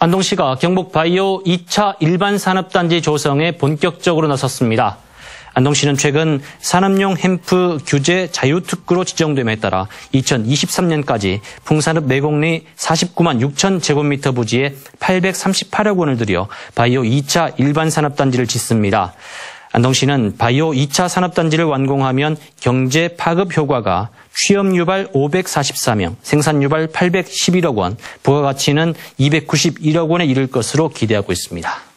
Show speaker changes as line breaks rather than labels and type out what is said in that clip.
안동시가 경북 바이오 2차 일반 산업단지 조성에 본격적으로 나섰습니다. 안동시는 최근 산업용 햄프 규제 자유특구로 지정됨에 따라 2023년까지 풍산읍 내곡리 49만 6천 제곱미터 부지에 838억 원을 들여 바이오 2차 일반 산업단지를 짓습니다. 안동시는 바이오 2차 산업단지를 완공하면 경제 파급 효과가 취업 유발 544명, 생산 유발 811억 원, 부가가치는 291억 원에 이를 것으로 기대하고 있습니다.